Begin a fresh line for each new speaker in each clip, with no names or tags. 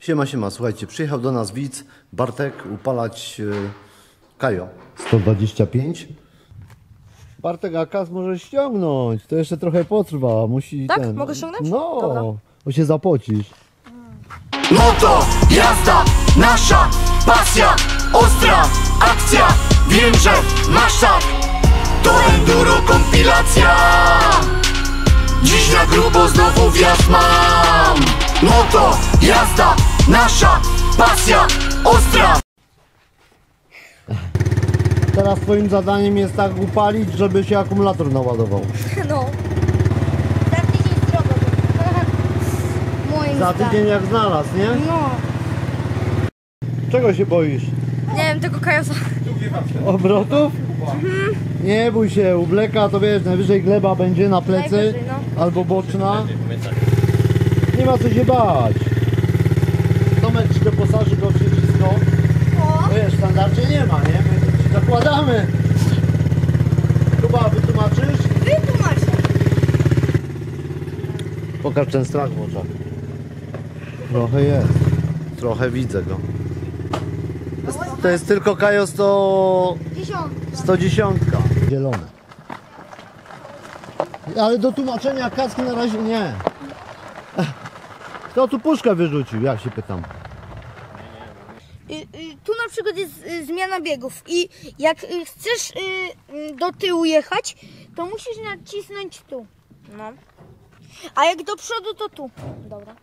Siema, siema, słuchajcie, przyjechał do nas widz Bartek upalać yy, Kajo. 125. Bartek, a kas może ściągnąć, to jeszcze trochę potrwa, musi
Tak?
ten...
Mogę ściągnąć?
No,
Dobra.
bo się zapocisz.
Moto, jazda, nasza pasja Ostra akcja, wiem, że masz tak To enduro kompilacja Dziś na grubo znowu wjazd mam Moto, jazda, nasza pasja Ostra
Teraz twoim zadaniem jest tak upalić, żeby się akumulator naładował.
No.
Za tydzień zdrowo Moim
Za
zdaniem.
tydzień jak znalazł, nie?
No.
Czego się boisz?
Nie wiem, tego kajosa.
Obrotów? Nie bój się, u Bleka to wiesz, najwyżej gleba będzie na plecy
Najwyżej, no.
albo boczna. Nie ma co się bać. Tomek ci doposaży go przycisko. Standardzie nie ma, nie? My ci zakładamy. Kuba, wytłumaczysz?
wytłumaczę.
Pokaż ten strach w oczach. Trochę jest. Trochę widzę go. To jest, tylko Kajo 100...
Dziesiątka.
110. Zielone. Ale do tłumaczenia kaski na razie nie. Kto tu puszkę wyrzucił? Ja się pytam.
Na przykład jest y, zmiana biegów i jak y, chcesz y, y, do tyłu jechać, to musisz nacisnąć tu.
No.
A jak do przodu, to tu. Dobra.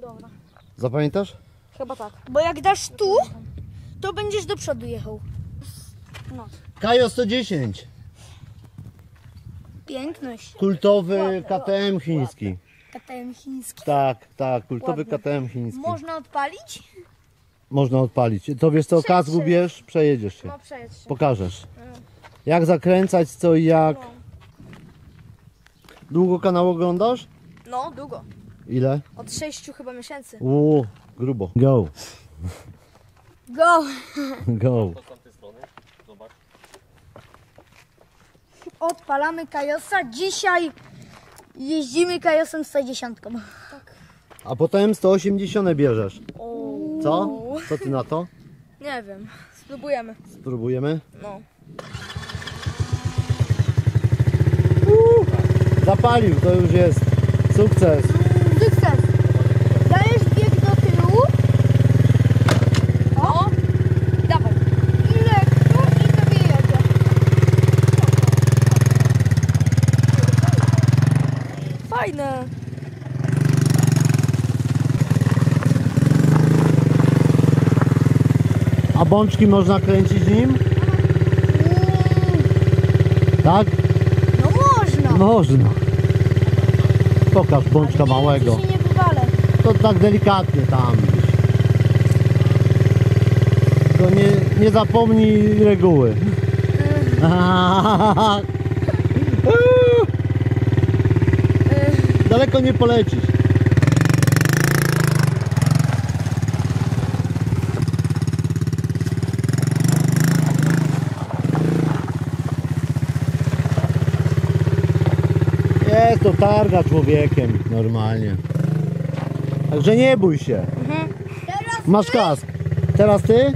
Dobra.
Zapamiętasz?
Chyba tak.
Bo jak dasz tu, to będziesz do przodu jechał.
Kajo 110.
Piękność.
Kultowy KTM chiński.
KTM chiński.
Tak, tak, kultowy
Ładny.
KTM chiński.
Można odpalić?
Można odpalić. To wiesz co, kask
Przejdź.
ubierz, przejedziesz się.
No przejedź się.
Pokażesz. Jak zakręcać, co i jak. Długo kanał oglądasz?
No, długo.
Ile?
Od 6 chyba miesięcy.
Uuu, grubo. Go,
Go!
go.
Odpalamy Kajosa. Dzisiaj jeździmy Kajosem 110.
A potem 180 bierzesz.
O.
Co? Co ty na to?
Nie wiem. Spróbujemy.
Spróbujemy?
No.
Zapalił, to już jest sukces.
Sukces! Dajesz bieg do tyłu
O! Dawaj.
i lekko i sobie jedzie.
Fajne.
Bączki można kręcić nim? Tak?
No można!
Można. Pokaż bączka
Ale nie,
małego.
że się nie wywalę.
To tak delikatnie tam. To nie, nie zapomnij reguły. Daleko nie polecisz. Jest to targa człowiekiem normalnie. Także nie bój się.
Teraz
Masz kask. Teraz ty?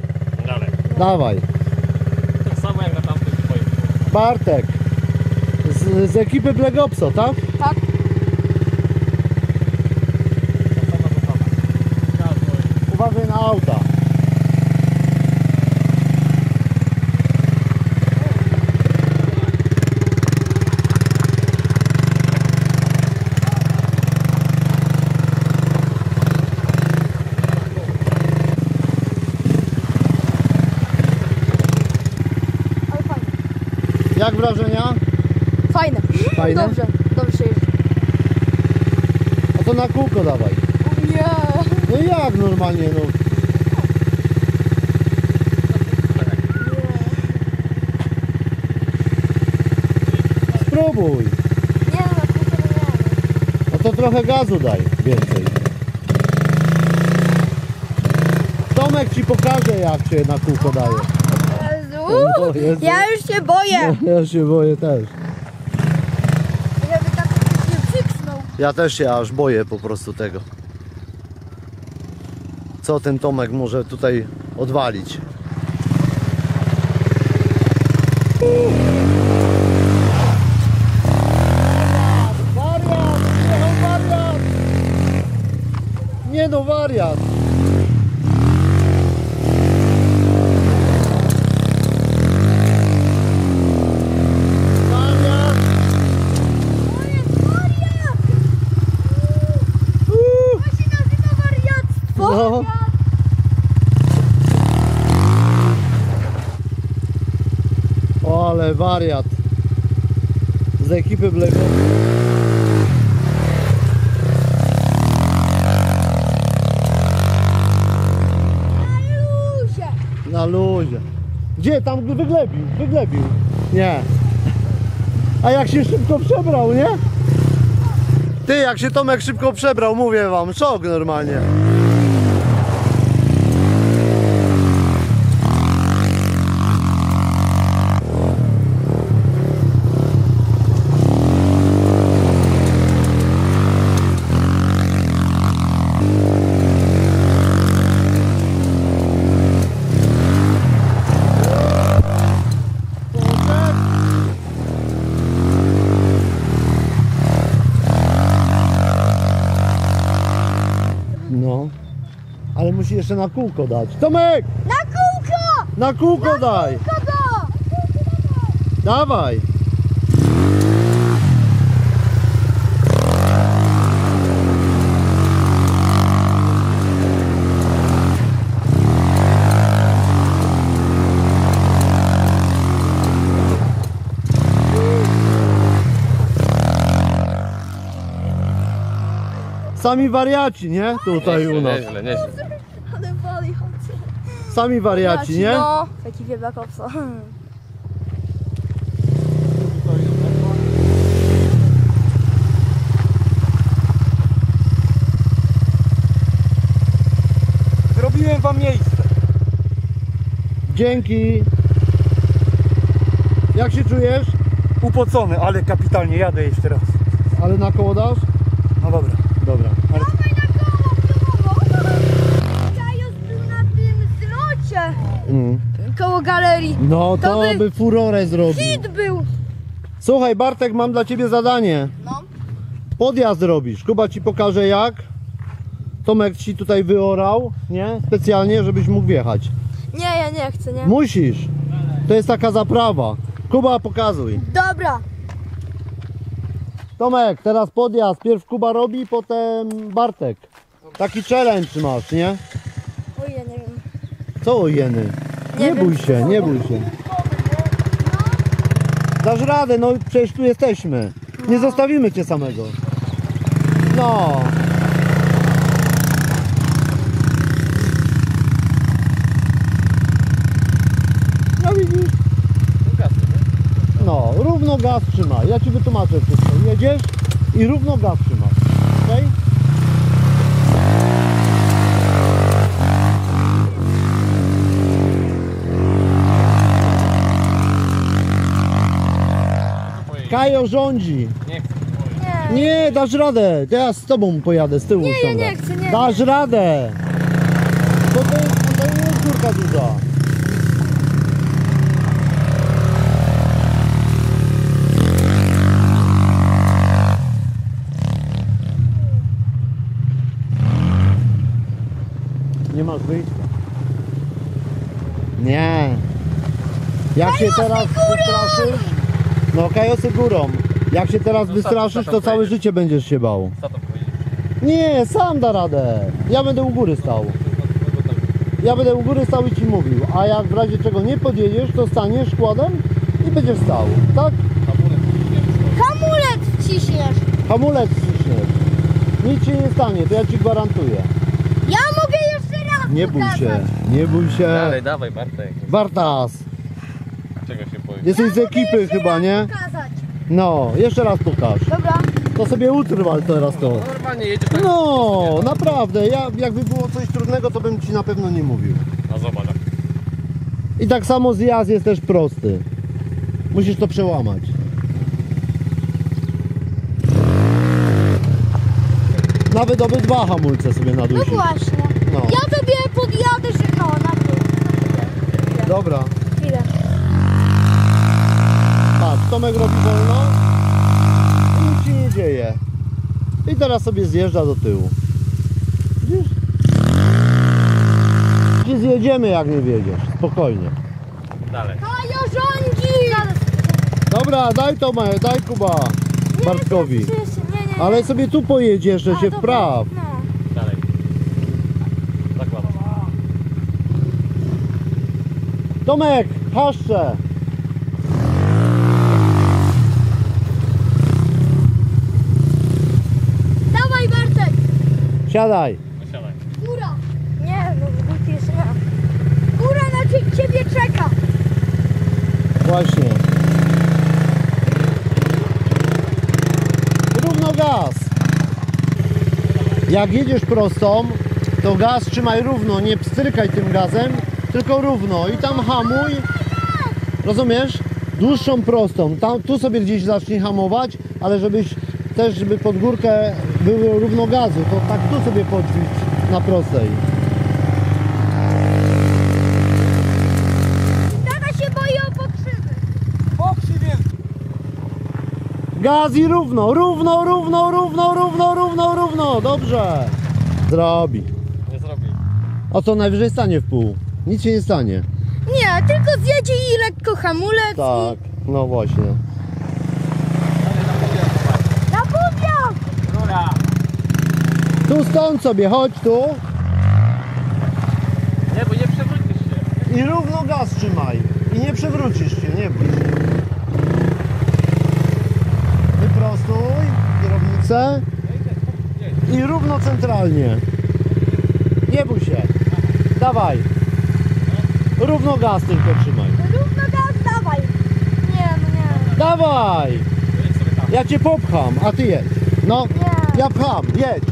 Dalej.
Dawaj.
Tak samo jak na tamtym twoim.
Bartek. Z, z ekipy Black Opso, tak?
Tak.
Uważaj na auta.
Ale fajne.
Jak wrażenia?
Fajne.
Fajne?
Dobrze. Dobrze się jeździ.
No to na kółko dawaj.
Nie.
No jak normalnie, no. Spróbuj.
Nie na kółko nie.
No to trochę gazu daj więcej. Tomek ci pokaże jak się na kółko daje.
Jezu. ja już się boję.
Ja się boję też.
Żeby tak nie wyksnął.
Ja też się aż boję po prostu tego. co ten Tomek może tutaj odwalić. Wariat! Wariat! Nie no! Wariat! Uuu.
To się nazywa wariactwo.
No. O, ale wariat. Z ekipy.
Luzie.
Na luzie. Gdzie? Tam wyglebił, wyglebił. Nie. A jak się szybko przebrał, nie? Ty, jak się Tomek szybko przebrał, mówię wam, szok normalnie. Ale musi jeszcze na kółko dać. Tomek!
Na kółko!
Na kółko daj!
Kogo?
Dawaj! Sami wariaci, nie? Tutaj u nas.
Nieźle, nieźle.
Sami wariaci, nie?
No, w ekipie Black Opsa.
Zrobiłem wam miejsce.
Dzięki. Jak się czujesz?
Upocony, ale kapitalnie jadę jeszcze raz.
Ale na koło dasz?
No dobra.
Mm.
Koło galerii.
No to,
by-
by furorę zrobił.
Hit był.
Słuchaj Bartek, mam dla ciebie zadanie.
No.
Podjazd robisz. Kuba ci pokaże jak. Tomek ci tutaj wyorał, nie? Specjalnie, żebyś mógł wjechać.
Nie, ja nie chcę, nie?
Musisz. To jest taka zaprawa. Kuba, pokazuj.
Dobra.
Tomek, teraz podjazd. Pierw Kuba robi, potem Bartek. Taki challenge masz, nie?
Oj, ja nie wiem.
Co o jeny? Nie,
Nie
bój się, nie bój się. Dasz radę, no przecież tu jesteśmy. Nie zostawimy cię samego. No. No widzisz? No, równo gaz trzymaj. Ja ci wytłumaczę wszystko. Jedziesz i równo gaz trzymasz. Okej? Kajo rządzi.
Nie chcę.
Nie.
Nie, dasz radę. To ja z tobą pojadę, z tyłu
Nie, ja nie chcę, nie.
Dasz radę. Bo to jest, to nie jest górka duża. Nie masz wyjścia. Nie. Jak się teraz wystraszysz? No kajosy górą. Jak się teraz
No,
wystraszysz, to całe
pojedziesz?
życie będziesz się bał.
Co to powiedzieć?
Nie, sam da radę. Ja będę u góry stał. Ja będę u góry stał i ci mówił. A jak w razie czego nie podjedziesz, to staniesz kładem i będziesz stał. Tak?
Hamulec wciśniesz.
Hamulec ciśniesz. Nic się nie stanie, to ja ci gwarantuję.
Ja mogę jeszcze raz
Nie bój
pokazać.
się, nie bój się.
Dalej, dawaj Bartek.
Bartas,
Czego się?
Jesteś z ekipy chyba, nie?
Pokazać.
No, jeszcze raz pokaż.
Dobra.
To sobie utrwal teraz to.
No normalnie jedziesz tak.
No, naprawdę, ja jakby było coś trudnego, to bym ci na pewno nie mówił.
A zobacz.
I tak samo zjazd jest też prosty. Musisz to przełamać. nawet obydwa hamulce sobie
No
nadusisz.
właśnie.
No.
Ja tobie podjadę, że no, na ty.
Dobra. Patrz, Tomek robi wolno i nic się nie dzieje. I teraz sobie zjeżdża do tyłu. Widzisz? Ci zjedziemy jak nie wiedziesz, spokojnie.
Dalej.
Kajo rządzi!
Dobra, daj Tomek, daj Kuba Bartkowi.
Nie, nie, nie.
Ale sobie tu pojedzie jeszcze
A,
się
dobra.
wpraw.
No.
Dalej. Zakładam.
Tomek, haszcze!
Dawaj Bartek!
Siadaj.
Góra!
Nie, no górki jeszcze nie mam.
Góra na cie- ciebie czeka!
Właśnie. Równo gaz. Jak jedziesz prostą, to gaz trzymaj równo, nie pstrykaj tym gazem, tylko równo i tam hamuj. Rozumiesz? Dłuższą prostą. Tam, tu sobie gdzieś zacznij hamować, ale żebyś też, żeby pod górkę było równo gazu, to tak tu sobie poćwicz na prostej.
Tata się boi o pokrzywy.
Gaz i równo, równo, równo, równo, równo, równo, równo. Dobrze. Zrobi.
Nie zrobi.
A to najwyżej stanie w pół. Nic się nie stanie.
Nie, tylko zjedzie i lekko hamulec
Tak, no właśnie.
i... Na powiat!
Rura.
Tu stąd sobie, chodź tu
Nie, bo nie przewrócisz się.
i równo gaz trzymaj. I nie przewrócisz się, nie bój się. Wyprostuj kierownicę i równo centralnie. Nie bój się. Dawaj. Równo gaz tylko trzymaj.
Równo gaz, dawaj!
Nie, no nie.
Dawaj! Ja cię popcham, a ty jedź. No,
Nie.
ja pcham, jedź.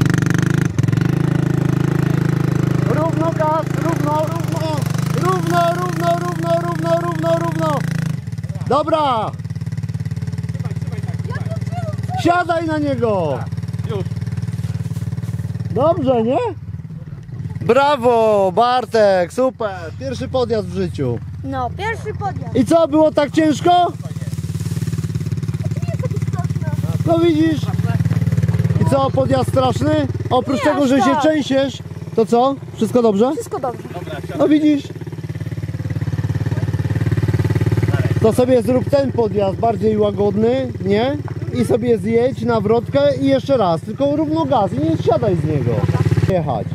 Równo gaz, równo, równo, równo, równo, równo, równo, równo, równo. Dobra, siadaj na niego.
Już.
Dobrze, nie? Brawo, Bartek, super. Pierwszy podjazd w życiu.
No, pierwszy podjazd.
I co, było tak ciężko? No widzisz? I co, podjazd straszny? Oprócz
Nie,
tego,
aż
że się
tak.
częściesz, to co? Wszystko dobrze?
Wszystko dobrze.
No widzisz?
Dalej.
To sobie zrób ten podjazd bardziej łagodny, nie? I sobie zjedź na wrotkę i jeszcze raz, tylko równo gaz i nie siadaj z niego. Jechać.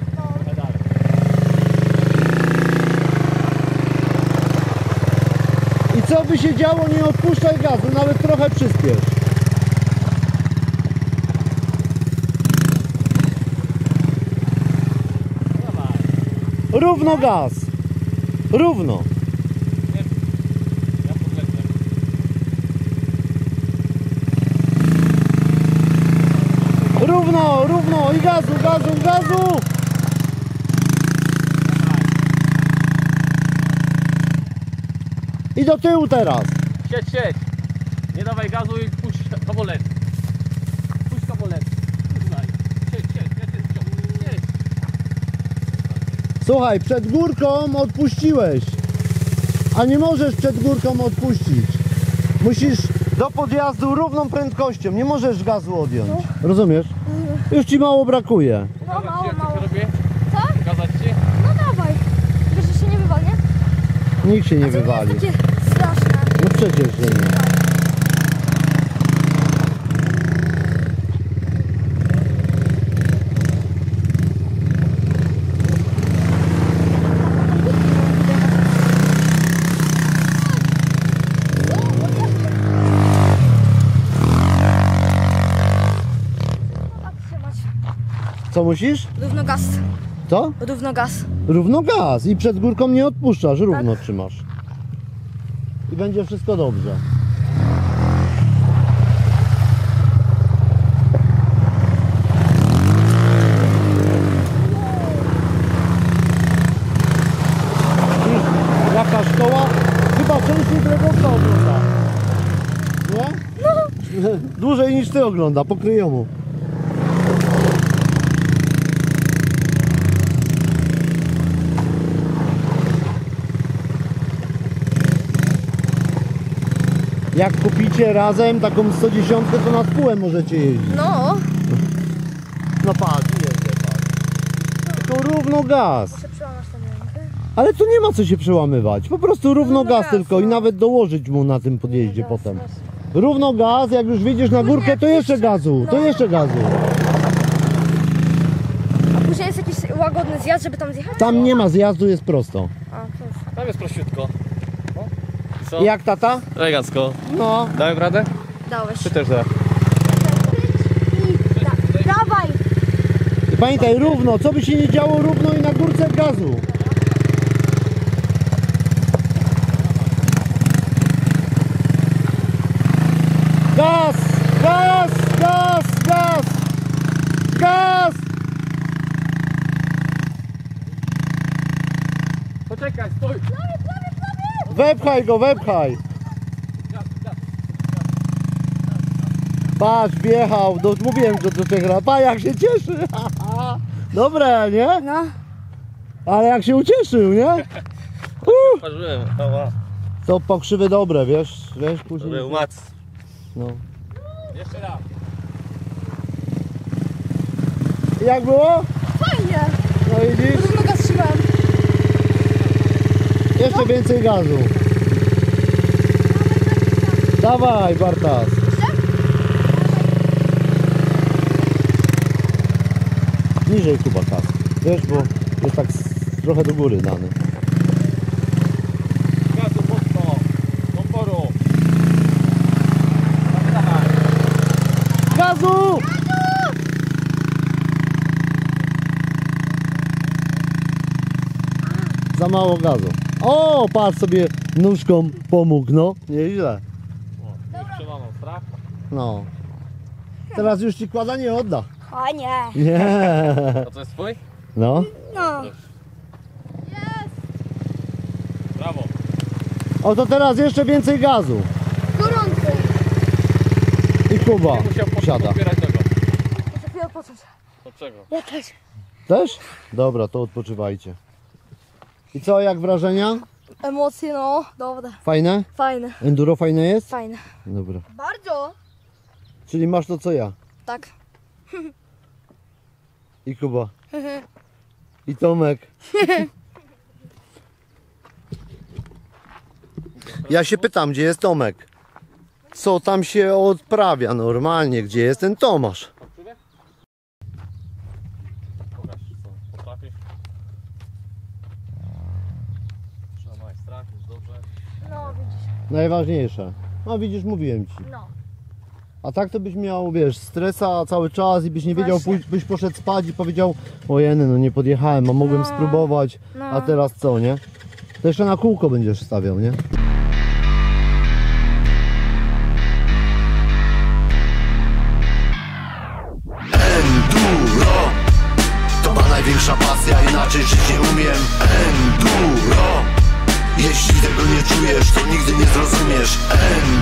I co by się działo, nie odpuszczaj gazu, nawet trochę przyspiesz. Równo gaz. Równo. Równo, równo i gazu, gazu, gazu. I do tyłu teraz.
Siedź, siedź. Nie dawaj gazu i puść kabolet. Puść kabolet. Siedź, siedź. Ja cię. Siedź.
Słuchaj, przed górką odpuściłeś. A nie możesz przed górką odpuścić. Musisz do podjazdu równą prędkością. Nie możesz gazu odjąć. Rozumiesz? Już ci mało brakuje.
No mało, mało. Co?
Pokazać ci?
No dawaj. Wiesz, że się nie wywalnie?
Nikt się nie
nie
wywali.
jest takie straszne.
No przecież, że nie. Co musisz?
Równo gaz.
Co?
Równo gaz.
Równo gaz i przed górką nie odpuszczasz, równo trzymasz. I będzie wszystko dobrze. Jaka szkoła? Chyba częściej drogowca ogląda. Nie? No. Dłużej niż ty ogląda, pokryjomu. Jak kupicie razem taką 110, to nad półem możecie jeździć.
No.
No patrz, jedzie, patrz. Tylko równo gaz.
Muszę przełamać tę rękę.
Ale tu nie ma co się przełamywać. Po prostu równo
Równo
gaz
gaz,
tylko i
no.
nawet dołożyć mu na tym podjeździe
Gaz,
potem.
gaz.
Równo gaz, jak już wyjdziesz na górkę, to jeszcze gazu, to
No.
jeszcze gazu.
A później jest jakiś łagodny zjazd, żeby tam zjechać?
Tam nie ma zjazdu, jest prosto.
A.
Tam jest prościutko. No. Co?
Jak tata?
Elegancko.
No.
Dałem radę?
Dałeś.
Ty też da.
Dawaj!
I pamiętaj, równo, co by się nie działo, równo i na górce gazu. Gaz! Gaz! Gaz! Gaz! Gaz!
Poczekaj, stój!
Wepchaj go, wepchaj! Patrz, wjechał, do, mówiłem, że do tych Pa, jak się cieszy! Dobre, nie?
No.
Ale jak się ucieszył, nie? Uh,
Parzyłem.
To pokrzywy dobre, wiesz? Wiesz, później...
Dobry, umac.
No.
Jeszcze raz.
Jak było?
Fajnie.
No widzisz?
Równo trzymałem.
Jeszcze więcej gazu. Dawaj, Bartas. Niżej Kuba kas. Wiesz, bo jest tak trochę do góry dany.
Gazu mocno. Do poru. Dawaj.
Gazu! Za mało gazu. O, patrz sobie nóżką pomógł, no. Nieźle.
Przełamał strach.
No. Teraz już ci kłada nie odda.
O nie.
Nie.
A to jest twój?
No.
No.
Brawo.
O to teraz jeszcze więcej gazu.
Gorący.
I Kuba
Ja musiał po-
siada.
tego.
Chwilę odpocząć.
Od czego?
Ja też.
Też? Dobra, to odpoczywajcie. I co, jak wrażenia?
Emocje, no. Dobra.
Fajne?
Fajne.
Enduro fajne jest?
Fajne.
Dobra.
Bardzo.
Czyli masz to co ja.
Tak.
I Kuba. I Tomek. Ja się pytam, gdzie jest Tomek? Co tam się odprawia normalnie? Gdzie jest ten Tomasz?
Pokaż, co potrafisz. Trzymaj strach, jest dobrze.
No, widzisz.
Najważniejsze. No widzisz, mówiłem ci.
No.
A tak to byś miał, wiesz, stresa cały czas i byś nie wiedział,
Właśnie.
pój- byś poszedł spać i powiedział ojeny, no nie podjechałem, a mogłem
No.
spróbować,
No.
a teraz co, nie? To jeszcze na kółko będziesz stawiał, nie?
Enduro To ma największa pasja, inaczej żyć nie umiem Jeśli tego